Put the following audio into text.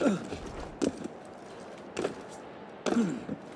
Hmm.